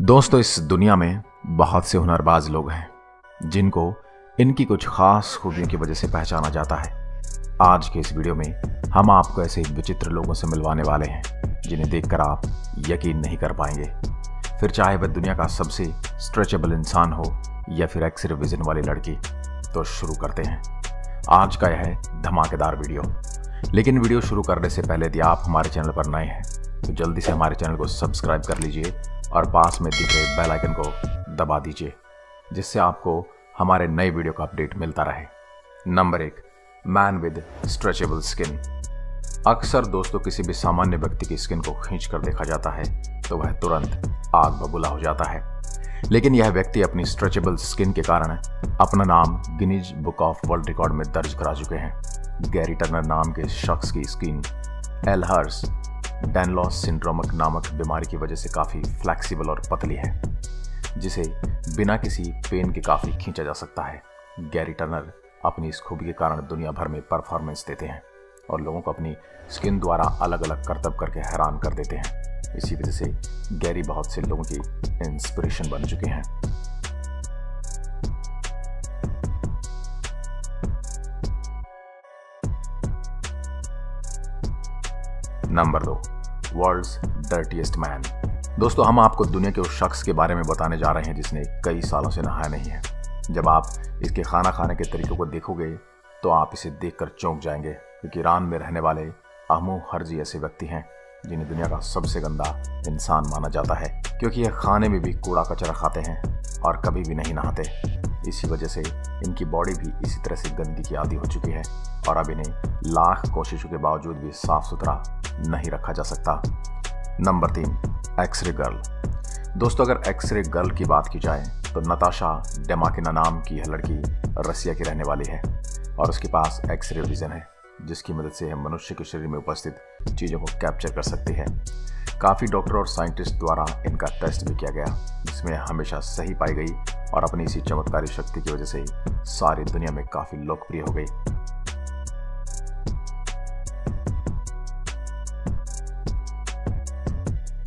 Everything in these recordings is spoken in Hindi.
दोस्तों, इस दुनिया में बहुत से हुनरबाज लोग हैं, जिनको इनकी कुछ खास खूबियों की वजह से पहचाना जाता है। आज के इस वीडियो में हम आपको ऐसे विचित्र लोगों से मिलवाने वाले हैं, जिन्हें देखकर आप यकीन नहीं कर पाएँगे। फिर चाहे वह दुनिया का सबसे स्ट्रेचेबल इंसान हो, या फिर एक्सरे विजन वाली लड़की तो शुरू करते हैं। आज का यह है धमाकेदार वीडियो। लेकिन वीडियो शुरू करने से पहले यदि आप हमारे चैनल पर नए हैं तो जल्दी से हमारे चैनल को सब्सक्राइब कर लीजिए और पास में दिख रहे बेल आइकन को दबा दीजिए, जिससे आपको हमारे नए वीडियो का अपडेट मिलता रहे। नंबर एक मैन विद स्ट्रेचेबल स्किन अक्सर दोस्तों किसी भी सामान्य व्यक्ति की स्किन को खींच कर देखा जाता है तो वह तुरंत आग बबूला हो जाता है। लेकिन यह व्यक्ति अपनी स्ट्रेचेबल स्किन के कारण अपना नाम Guinness book of world record में दर्ज करा चुके हैं। गैरी टर्नर नाम के शख्स की स्किन एलहर्स डैनलॉस सिंड्रोमक नामक बीमारी की वजह से काफ़ी फ्लैक्सीबल और पतली है, जिसे बिना किसी पेन के काफ़ी खींचा जा सकता है। गैरी टर्नर अपनी इस खूबी के कारण दुनिया भर में परफॉर्मेंस देते हैं और लोगों को अपनी स्किन द्वारा अलग अलग करतब करके हैरान कर देते हैं। इसी वजह से गैरी बहुत से लोगों की इंस्पिरेशन बन चुके हैं। नंबर दो वर्ल्ड्स डर्टीएस्ट मैन दोस्तों, हम आपको दुनिया के उस शख्स के बारे में बताने जा रहे हैं जिसने कई सालों से नहाया नहीं है। जब आप इसके खाना खाने के तरीकों को देखोगे तो आप इसे देखकर चौंक जाएँगे, क्योंकि ईरान में रहने वाले अहमो हर्जी ऐसे व्यक्ति हैं, जिन्हें दुनिया का सबसे गंदा इंसान माना जाता है, क्योंकि यह खाने में भी कूड़ा कचरा खाते हैं और कभी भी नहीं नहाते। इसी वजह से इनकी बॉडी भी इसी तरह से गंदगी की आदि हो चुकी है और अब इन्हें लाख कोशिशों के बावजूद भी साफ़ सुथरा नहीं रखा जा सकता। नंबर तीन एक्सरे गर्ल दोस्तों, अगर एक्सरे गर्ल की बात की जाए तो नताशा डेमाकिना नाम की यह लड़की रसिया की रहने वाली है और उसके पास एक्सरे विजन है, जिसकी मदद से यह मनुष्य के शरीर में उपस्थित चीज़ों को कैप्चर कर सकती है। काफ़ी डॉक्टर और साइंटिस्ट द्वारा इनका टेस्ट भी किया गया, जिसमें हमेशा सही पाई गई और अपनी इसी चमत्कारी शक्ति की वजह से सारी दुनिया में काफ़ी लोकप्रिय हो गई।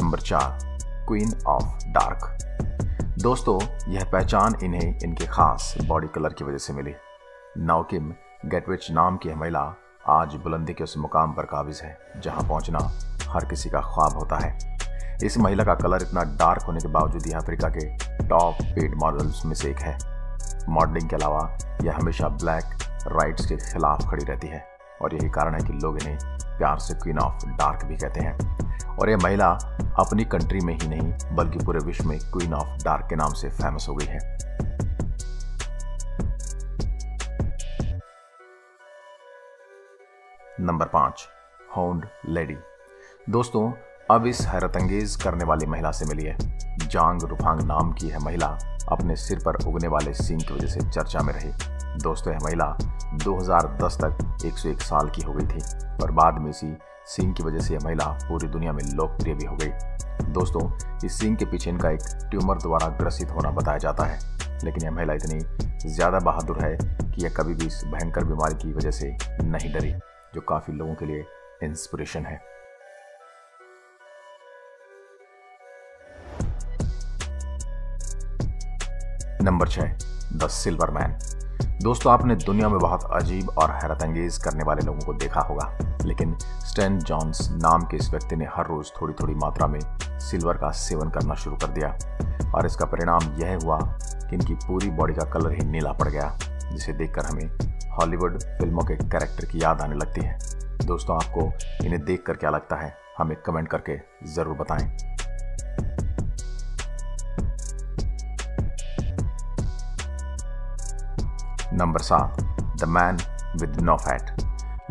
नंबर चार क्वीन ऑफ़ डार्क दोस्तों, यह पहचान इन्हें इनके खास बॉडी कलर की वजह से मिली। नाउकिम गेटविच नाम की महिला आज बुलंदी के उस मुकाम पर काबिज है, जहाँ पहुँचना हर किसी का ख्वाब होता है। इस महिला का कलर इतना डार्क होने के बावजूद यह अफ्रीका के टॉप पेड मॉडल्स में से एक है। मॉडलिंग के अलावा यह हमेशा ब्लैक राइट्स के खिलाफ खड़ी रहती है और यही कारण है कि लोग इन्हें प्यार से क्वीन ऑफ़ डार्क भी कहते हैं। और यह महिला अपनी कंट्री में ही नहीं, बल्कि पूरे विश्व में क्वीन ऑफ़ डार्क के नाम से फ़ेमस हो गई है। नंबर पाँच, होंड लेडी। दोस्तों, अब इस हैरत अंगेज करने वाली महिला से मिलिए। जांग रुफांग नाम की यह महिला अपने सिर पर उगने वाले सींग की वजह से चर्चा में रही। दोस्तों, यह महिला 2010 तक 101 साल की हो गई थी और बाद में इसी सींग की वजह से यह महिला पूरी दुनिया में लोकप्रिय भी हो गई। दोस्तों, इस सींग के पीछे इनका एक ट्यूमर द्वारा ग्रसित होना बताया जाता है, लेकिन यह महिला इतनी ज़्यादा बहादुर है कि यह कभी भी इस भयंकर बीमारी की वजह से नहीं डरी, जो काफ़ी लोगों के लिए इंस्पिरेशन है। नंबर छः, द सिल्वर मैन। दोस्तों, आपने दुनिया में बहुत अजीब और हैरत अंगेज करने वाले लोगों को देखा होगा, लेकिन स्टैन जॉन्स नाम के इस व्यक्ति ने हर रोज़ थोड़ी थोड़ी मात्रा में सिल्वर का सेवन करना शुरू कर दिया। और इसका परिणाम यह हुआ कि इनकी पूरी बॉडी का कलर ही नीला पड़ गया, जिसे देखकर हमें हॉलीवुड फ़िल्मों के कैरेक्टर की याद आने लगती है। दोस्तों, आपको इन्हें देख कर क्या लगता है, हमें कमेंट करके ज़रूर बताएँ। नंबर सात, the man with no fat.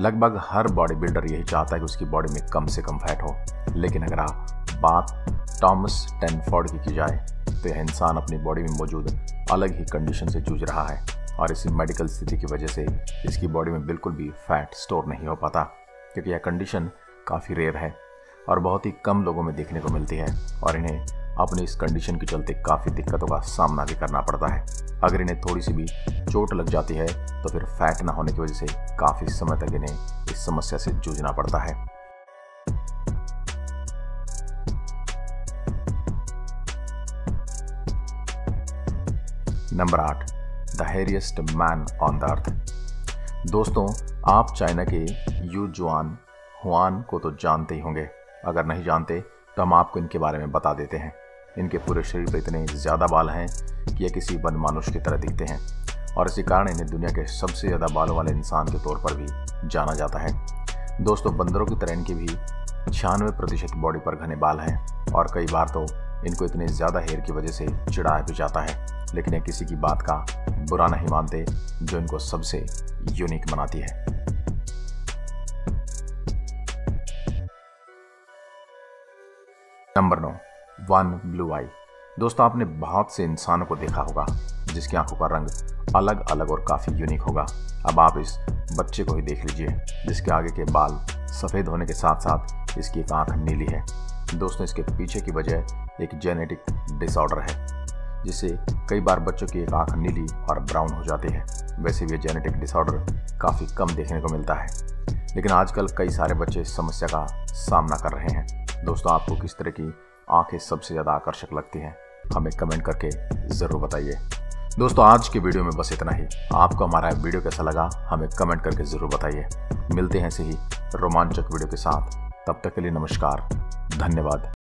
लगभग हर बॉडी बिल्डर यही चाहता है कि उसकी बॉडी में कम से कम फैट हो। लेकिन अगर आप बात टॉमस टेनफोर्ड की की जाए तो यह इंसान अपनी बॉडी में मौजूद अलग ही कंडीशन से जूझ रहा है और इसी मेडिकल स्थिति की वजह से इसकी बॉडी में बिल्कुल भी फैट स्टोर नहीं हो पाता, क्योंकि यह कंडीशन काफ़ी रेयर है और बहुत ही कम लोगों में देखने को मिलती है और इन्हें अपनी इस कंडीशन के चलते काफ़ी दिक्कतों का सामना भी करना पड़ता है। अगर इन्हें थोड़ी सी भी चोट लग जाती है तो फिर फैट ना होने की वजह से काफ़ी समय तक इन्हें इस समस्या से जूझना पड़ता है। नंबर आठ the hairiest man on the earth दोस्तों, आप चाइना के यू जुआन हुआन को तो जानते ही होंगे। अगर नहीं जानते तो हम आपको इनके बारे में बता देते हैं। इनके पूरे शरीर पर इतने ज़्यादा बाल हैं कि ये किसी वन मानुष की तरह दिखते हैं। और इसी कारण इन्हें दुनिया के सबसे ज़्यादा बालों वाले इंसान के तौर पर भी जाना जाता है। दोस्तों, बंदरों की तरह इनके भी छियानवे प्रतिशत बॉडी पर घने बाल हैं और कई बार तो इनको इतने ज़्यादा हेयर की वजह से चिड़ाया भी जाता है। लेकिन ये किसी की बात का बुरा नहीं मानते, जो इनको सबसे यूनिक बनाती है। नंबर नौ वन ब्लू आई। दोस्तों, आपने बहुत से इंसानों को देखा होगा, जिसकी आँखों का रंग अलग अलग और काफ़ी यूनिक होगा। अब आप इस बच्चे को ही देख लीजिए, जिसके आगे के बाल सफ़ेद होने के साथ साथ इसकी एक आँख नीली है। दोस्तों, इसके पीछे की वजह एक जेनेटिक डिसऑर्डर है, जिससे कई बार बच्चों की एक आँख नीली और ब्राउन हो जाती है। वैसे भी जेनेटिक डिसऑर्डर काफ़ी कम देखने को मिलता है। लेकिन आजकल कई सारे बच्चे इस समस्या का सामना कर रहे हैं। दोस्तों, आपको किस तरह की आँखें सबसे ज़्यादा आकर्षक लगती हैं। हमें कमेंट करके ज़रूर बताइए। दोस्तों, आज के वीडियो में बस इतना ही। आपको हमारा वीडियो कैसा लगा, हमें कमेंट करके ज़रूर बताइए। मिलते हैं ऐसे ही रोमांचक वीडियो के साथ। तब तक के लिए नमस्कार, धन्यवाद।